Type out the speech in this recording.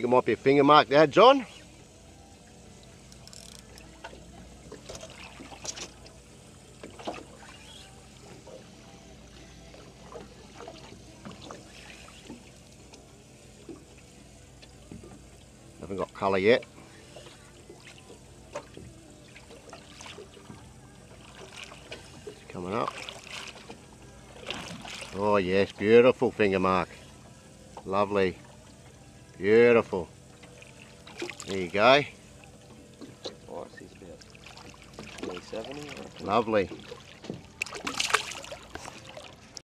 think it might be a finger mark there, John. Haven't got colour yet. It's coming up. Oh yes, beautiful finger mark. Lovely. Beautiful. There you go. I about 70 or Lovely.